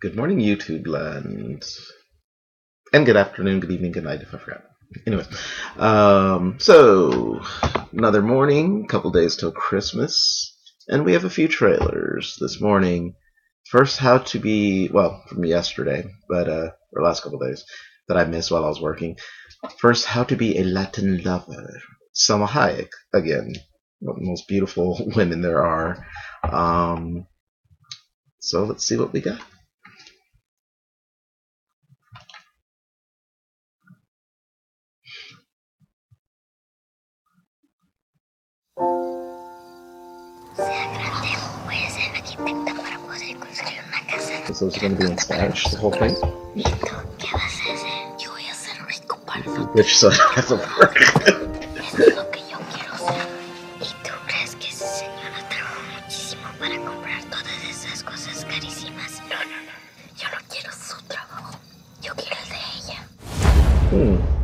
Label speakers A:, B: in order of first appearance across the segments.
A: Good morning, YouTube land. And good afternoon, good evening, good night if I forgot. Anyway, um, so another morning, couple days till Christmas, and we have a few trailers this morning. First, how to be well from yesterday, but uh, or last couple days that I missed while I was working. First, how to be a Latin lover. Salma Hayek again, one of the most beautiful women there are. Um, so let's see what we got. It's going to be in Spanish, the whole thing?
B: ¿Qué vas a hacer? Yo voy a ser rico para
A: Which so has a work.
B: Eso es lo que yo quiero ser. ¿Y tú crees que ese señora trabajó muchísimo para comprar todas esas cosas carísimas? No, no, no. Yo no quiero su trabajo. Yo quiero el de ella.
A: Hmm.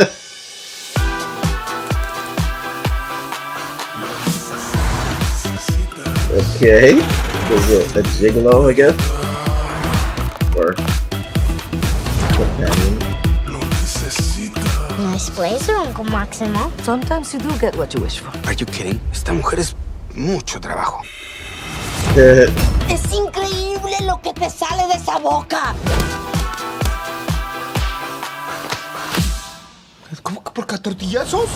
A: okay. Is it a gigolo, I guess? Or companion?
B: Pues, Uncle.
C: Sometimes you do get what you wish for.
D: Are you kidding? Esta mujer es mucho trabajo.
A: Eh,
E: Es increíble lo que te sale de esa boca.
D: ¿Cómo que por tortillazos?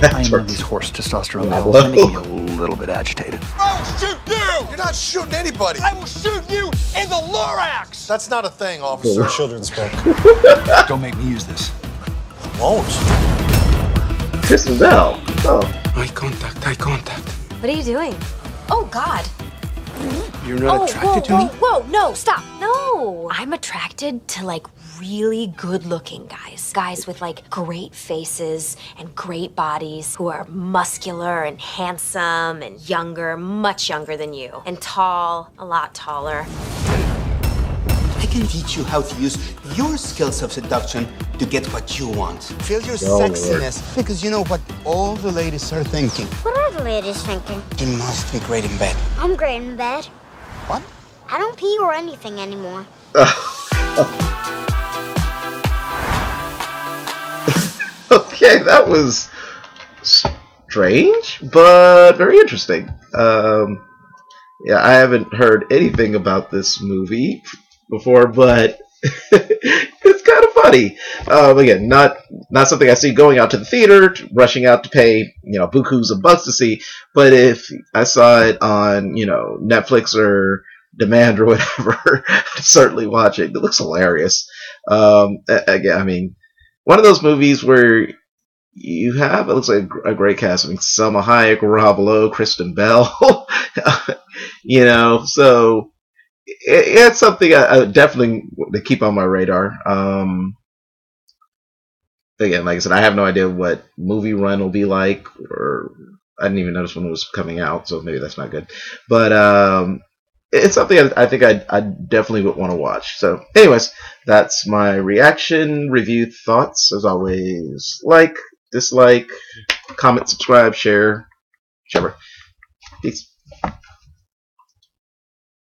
F: I know these horse testosterone levels are making me a little bit agitated.
G: I will shoot you! You're not shooting anybody. I will shoot you in the Lorax! That's not a thing, officer. Children's book.
F: Don't make me use this.
G: I Won't.
A: Kristen Bell. Oh,
D: Eye contact, eye contact.
H: What are you doing? Oh, God.
D: You're not
H: oh,
D: attracted
H: whoa,
D: to me?
H: whoa, whoa, no, stop. No. I'm attracted to like really good looking guys. Guys with like great faces and great bodies who are muscular and handsome and younger, much younger than you. And tall, a lot taller.
D: I can teach you how to use your skills of seduction to get what you want. Feel your
A: Oh, Lord.
D: sexiness because you know what all the ladies are thinking.
B: What are the ladies thinking?
D: He must be great in bed.
B: I'm great in bed.
D: What?
B: I don't pee or anything anymore.
A: okay, that was strange, but very interesting. Um, yeah, I haven't heard anything about this movie before, but it's kind of funny. Um, again, not not something I see going out to the theater, rushing out to pay you know bukus of bucks to see. But if I saw it on you know Netflix or Demand or whatever, I'd certainly watch it. It looks hilarious. Um, again, I mean, one of those movies where you have it looks like a great cast. I mean, Salma Hayek, Rob Lowe, Kristen Bell. you know, so it, it's something I, I definitely to keep on my radar. Um, again, like I said, I have no idea what movie run will be like, or I didn't even notice when it was coming out, so maybe that's not good. But um, it's something I, I think I, I definitely would want to watch. So, anyways, that's my reaction, review, thoughts. As always, like, dislike, comment, subscribe, share, whichever. Peace.